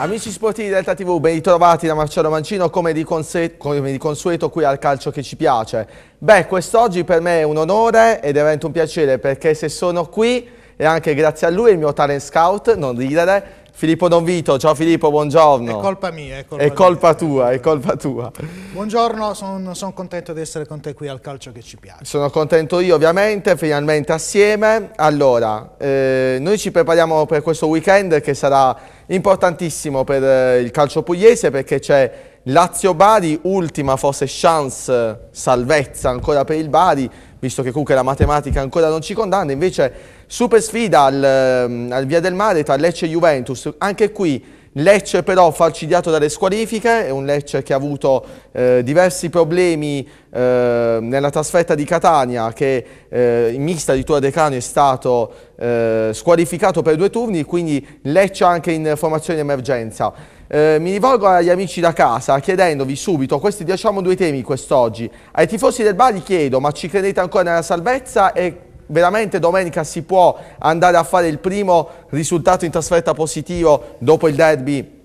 Amici sportivi di Delta TV, ben ritrovati da Marcello Mancino come di, come di, consueto qui al calcio che ci piace. Beh, quest'oggi per me è un onore ed è un piacere perché se sono qui è anche grazie a lui il mio talent scout, non ridere, Filippo Don Vito, ciao Filippo, buongiorno. È colpa mia, è colpa, è colpa tua, è colpa tua. Buongiorno, sono son contento di essere con te qui al calcio che ci piace. Sono contento io ovviamente, finalmente assieme. Allora, eh, noi ci prepariamo per questo weekend che sarà importantissimo per eh, il calcio pugliese perché c'è Lazio-Bari, ultima forse chance salvezza ancora per il Bari, visto che comunque la matematica ancora non ci condanna, invece super sfida al, ehm, al Via del Mare tra Lecce e Juventus, anche qui Lecce però falcidiato dalle squalifiche, è un Lecce che ha avuto eh, diversi problemi eh, nella trasferta di Catania che eh, in mista di Tua Decano è stato eh, squalificato per due turni, quindi Lecce anche in formazione emergenza. Eh, mi rivolgo agli amici da casa chiedendovi subito, questi diciamo due temi quest'oggi, ai tifosi del Bari chiedo ma ci credete ancora nella salvezza e veramente domenica si può andare a fare il primo risultato in trasferta positivo dopo il derby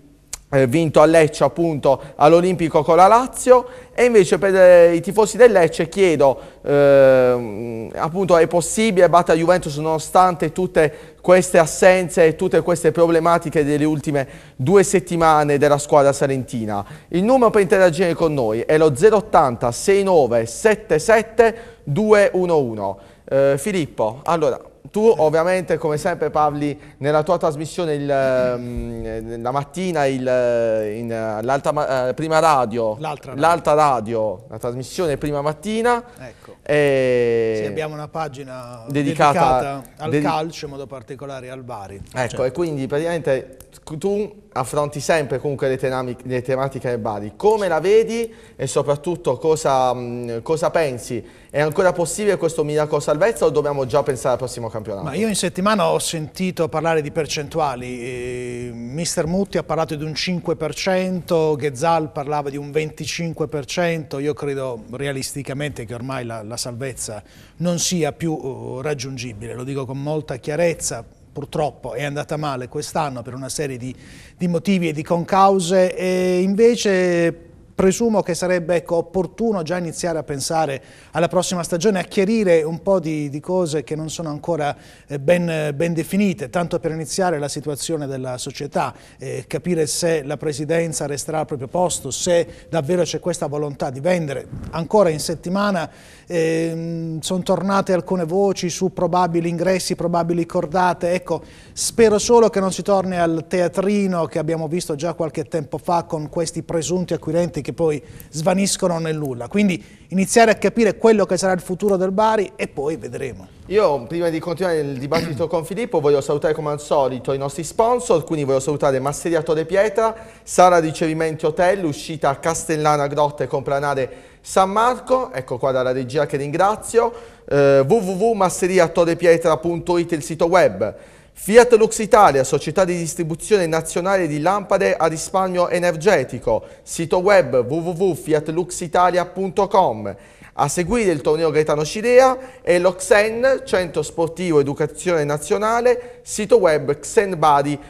eh, vinto a Lecce appunto all'Olimpico con la Lazio. E invece per eh, i tifosi del Lecce chiedo eh, appunto è possibile battere Juventus nonostante tutte queste assenze e tutte queste problematiche delle ultime due settimane della squadra salentina? Il numero per interagire con noi è lo 080 69 77 211 eh, Filippo, allora, tu ovviamente come sempre parli nella tua trasmissione il, um, la mattina il, in, uh, prima radio, l'altra radio. radio. la trasmissione prima mattina. Ecco. E sì, abbiamo una pagina dedicata, dedicata al dedi calcio, in modo particolare al Bari. Ecco, cioè. e quindi praticamente tu affronti sempre comunque le, le tematiche del Bari. Come la vedi e soprattutto cosa, cosa, pensi? È ancora possibile questo miracolo salvezza o dobbiamo già pensare al prossimo campionato? Ma io in settimana ho sentito parlare di percentuali. Eh, Mister Mutti ha parlato di un 5%, Ghezal parlava di un 25%. Io credo realisticamente che ormai la, la salvezza non sia più uh, raggiungibile. Lo dico con molta chiarezza purtroppo è andata male quest'anno per una serie di, di, motivi e di concause e invece presumo che sarebbe ecco, opportuno già iniziare a pensare alla prossima stagione, a chiarire un po' di, di cose che non sono ancora eh, ben, ben, definite, tanto per iniziare la situazione della società, eh, capire se la presidenza resterà al proprio posto, se davvero c'è questa volontà di vendere. Ancora in settimana eh, sono tornate alcune voci su probabili ingressi, probabili cordate, ecco, spero solo che non si torni al teatrino che abbiamo visto già qualche tempo fa con questi presunti acquirenti che poi svaniscono nel nulla. Quindi iniziare a capire quello che sarà il futuro del Bari e poi vedremo. Io prima di continuare il dibattito con Filippo voglio salutare come al solito i nostri sponsor, quindi voglio salutare Masseria Torre Pietra, Sala Ricevimenti Hotel, uscita a Castellana Grotte Complanare San Marco, ecco qua dalla regia che ringrazio, eh, www.masseriatorrepietra.it il sito web, Fiat Lux Italia, società di distribuzione nazionale di lampade a risparmio energetico, sito web www.fiatluxitalia.com. A seguire il torneo Gaetano Scilea e l'Oxen, Centro Sportivo Educazione Nazionale, sito web xenbadi.it.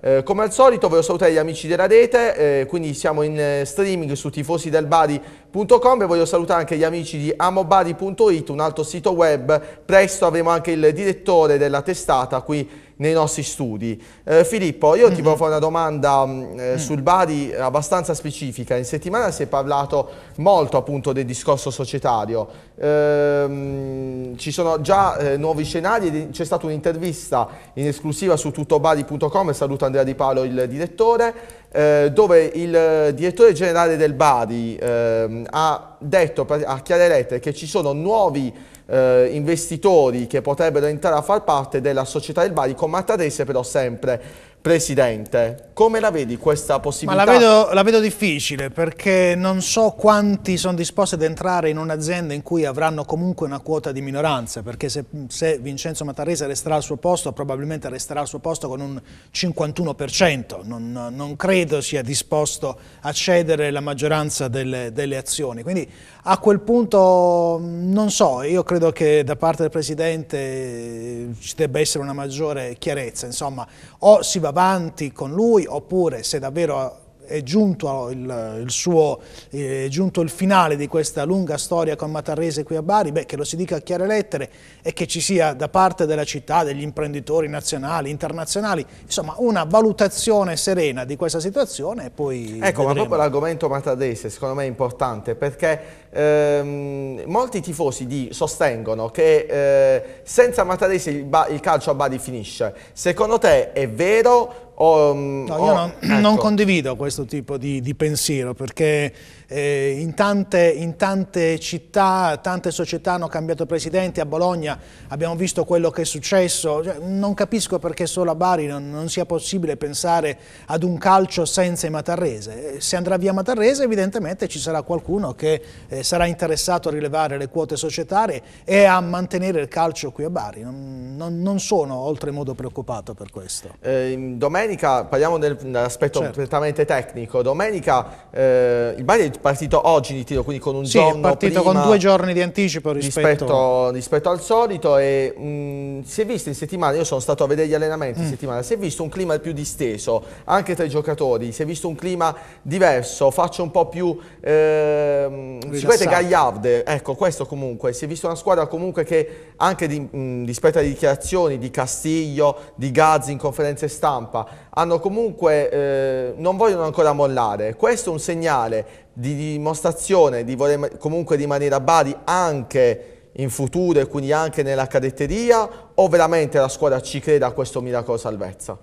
Eh, come al solito voglio salutare gli amici della rete, eh, quindi siamo in eh, streaming su tifosidelbadi.com e voglio salutare anche gli amici di amobadi.it, un altro sito web. Presto avremo anche il direttore della testata qui nei nostri studi. Eh, Filippo, io mm -hmm. ti volevo fare una domanda mm, eh, mm. sul Bari abbastanza specifica. In settimana si è parlato molto appunto del discorso societario. Eh, ci sono già eh, nuovi scenari, c'è stata un'intervista in esclusiva su tuttobari.com, saluto Andrea Di Paolo, il direttore, eh, dove il direttore generale del Bari ehm, ha detto a chiare lettere che ci sono nuovi eh, investitori che potrebbero entrare a far parte della società del Bari con Mattarese però sempre Presidente, come la vedi questa possibilità? La vedo, la vedo, difficile perché non so quanti sono disposti ad entrare in un'azienda in cui avranno comunque una quota di minoranza, perché se, se, Vincenzo Mattarese resterà al suo posto, probabilmente resterà al suo posto con un 51%, non, non credo sia disposto a cedere la maggioranza delle, delle azioni. Quindi a quel punto non so, io credo che da parte del Presidente ci debba essere una maggiore chiarezza, insomma, o si va avanti con lui oppure se davvero è giunto il, il, suo, è giunto il finale di questa lunga storia con Matarrese qui a Bari, beh, che lo si dica a chiare lettere e che ci sia da parte della città, degli imprenditori nazionali, internazionali, insomma una valutazione serena di questa situazione e poi Ecco, vedremo. ma proprio l'argomento Matarrese secondo me è importante perché ehm, molti tifosi di, sostengono che eh, senza Matarese il, il calcio a Bari finisce. Secondo te è vero o, mm, no, io non, ecco. non, condivido questo tipo di, di pensiero perché eh, in, tante, in, tante, città, tante società hanno cambiato presidente, a Bologna abbiamo visto quello che è successo, cioè, non capisco perché solo a Bari non, non, sia possibile pensare ad un calcio senza i Matarrese. Se andrà via Matarrese evidentemente ci sarà qualcuno che eh, sarà interessato a rilevare le quote societarie e a mantenere il calcio qui a Bari. Non, non, non sono oltremodo preoccupato per questo. Eh, domenica, parliamo dell'aspetto certo. prettamente tecnico, domenica eh, il Bari partito oggi di tiro, quindi con un sì, giorno è partito con due giorni di anticipo rispetto, rispetto, rispetto al solito e mh, si è visto in settimana, io sono stato a vedere gli allenamenti mm. in settimana, si è visto un clima più disteso anche tra i giocatori, si è visto un clima diverso, faccio un po' più eh, sicuramente gagliarde, ecco questo comunque, si è visto una squadra comunque che anche di, mh, rispetto alle dichiarazioni di Castiglio, di Gazzi in conferenze stampa, hanno comunque, eh, non vogliono ancora mollare, questo è un segnale di dimostrazione di voler comunque rimanere a Bari anche in futuro e quindi anche nella cadetteria o veramente la squadra ci crede a questo miracolo salvezza?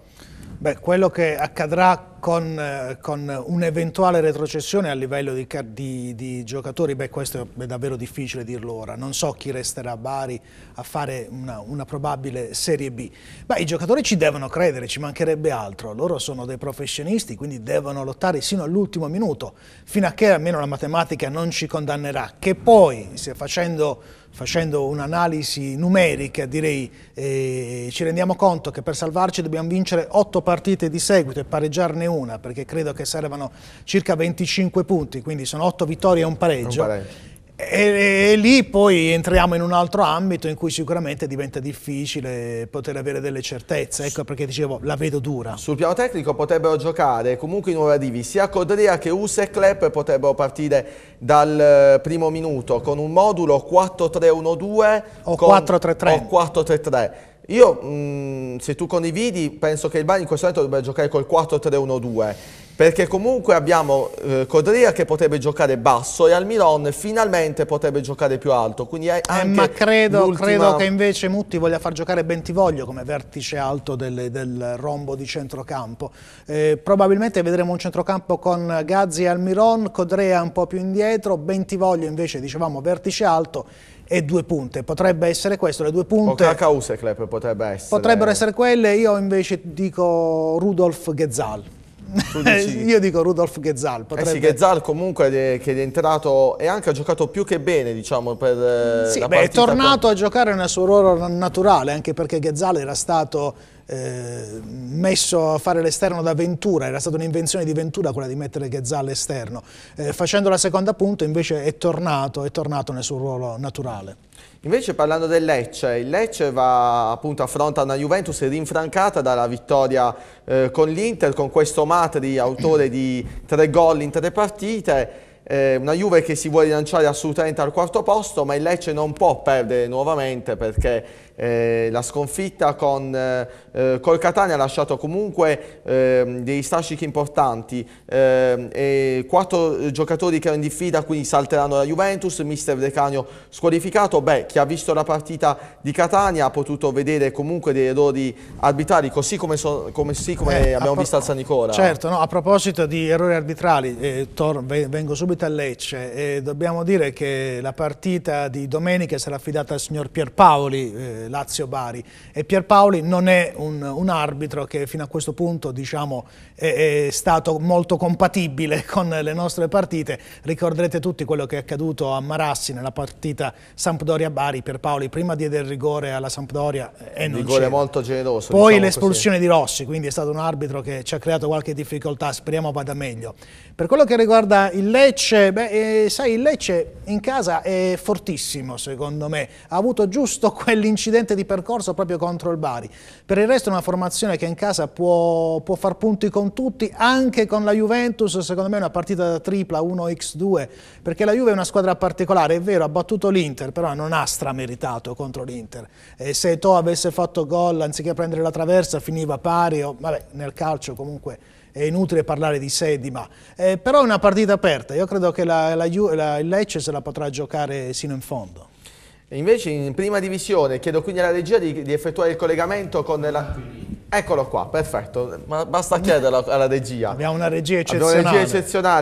Beh, quello che accadrà con, eh, con un'eventuale retrocessione a livello di, di, di, giocatori, beh questo è davvero difficile dirlo ora, non so chi resterà a Bari a fare una, una probabile Serie B. Beh, i giocatori ci devono credere, ci mancherebbe altro, loro sono dei professionisti, quindi devono lottare sino all'ultimo minuto, fino a che almeno la matematica non ci condannerà, che poi, se facendo facendo un'analisi numerica direi eh, ci rendiamo conto che per salvarci dobbiamo vincere otto partite di seguito e pareggiarne una perché credo che servano circa 25 punti quindi sono otto vittorie e un pareggio, un pareggio. E, e, lì poi entriamo in un altro ambito in cui sicuramente diventa difficile poter avere delle certezze, ecco perché dicevo la vedo dura. Sul piano tecnico potrebbero giocare comunque i nuovi arrivi, sia Codrea che USA e Klepp potrebbero partire dal eh, primo minuto con un modulo 4-3-1-2 o 4-3-3. O 4-3-3. Io, mh, se tu condividi, penso che il Bari in questo momento dovrebbe giocare col 4-3-1-2 perché comunque abbiamo eh, Codria che potrebbe giocare basso e Almiron finalmente potrebbe giocare più alto. Quindi eh, ma credo, credo, che invece Mutti voglia far giocare Bentivoglio come vertice alto del, del rombo di centrocampo. Eh, probabilmente vedremo un centrocampo con Gazzi e Almiron, Codrea un po' più indietro, Bentivoglio invece dicevamo vertice alto e due punte. Potrebbe essere questo, le due punte... O Causeclep potrebbe essere. Potrebbero essere quelle, io invece dico Rudolf Gezzal. Io dico Rudolf Gezzal. Potrebbe... Eh sì, Gezzal comunque che è entrato e anche ha giocato più che bene, diciamo, per eh, sì, beh, è tornato con... a giocare nel suo ruolo naturale, anche perché Gezzal era stato eh, messo a fare l'esterno da Ventura, era stata un'invenzione di Ventura quella di mettere Gezzal all'esterno. Eh, facendo la seconda punta invece è tornato, è tornato nel suo ruolo naturale. Invece parlando del Lecce, il Lecce va appunto affronta una Juventus rinfrancata dalla vittoria eh, con l'Inter, con questo Matri, autore di tre gol in tre partite, eh, una Juve che si vuole rilanciare assolutamente al quarto posto, ma il Lecce non può perdere nuovamente perché eh, la sconfitta con, eh, eh, col Catania ha lasciato comunque eh, dei strascichi importanti, eh, quattro giocatori che erano in diffida quindi salteranno la Juventus, mister Decanio squalificato, beh chi ha visto la partita di Catania ha potuto vedere comunque dei errori arbitrali così come, so, come, sì, come eh, abbiamo visto al San Nicola. Certo, no, a proposito di errori arbitrali, vengo subito a Lecce, dobbiamo dire che la partita di domenica sarà affidata al signor Pierpaoli, Lazio-Bari. E Pierpaoli non è un, un, arbitro che fino a questo punto diciamo, è, è, stato molto compatibile con le nostre partite, ricorderete tutti quello che è accaduto a Marassi nella partita Sampdoria-Bari, Pierpaoli prima diede il rigore alla Sampdoria e non rigore molto generoso. Poi diciamo l'espulsione di Rossi, quindi è stato un arbitro che ci ha creato qualche difficoltà, speriamo vada meglio. Per quello che riguarda il Lecce, beh, eh, sai il Lecce in casa è fortissimo secondo me, ha avuto giusto quell'incidente incidente di percorso proprio contro il Bari. Per il resto è una formazione che in casa può, può far punti con tutti, anche con la Juventus, secondo me è una partita da tripla 1x2, perché la Juve è una squadra particolare, è vero, ha battuto l'Inter, però non ha strameritato contro l'Inter. se To avesse fatto gol, anziché prendere la traversa, finiva pari, o, vabbè, nel calcio comunque è inutile parlare di sedima, eh, però è una partita aperta, io credo che la, la, la, il Lecce se la potrà giocare sino in fondo. Invece in prima divisione chiedo quindi alla regia di, di effettuare il collegamento con la... Eccolo qua, perfetto, ma basta chiederlo alla regia. Abbiamo una regia eccezionale. Abbiamo una regia eccezionale.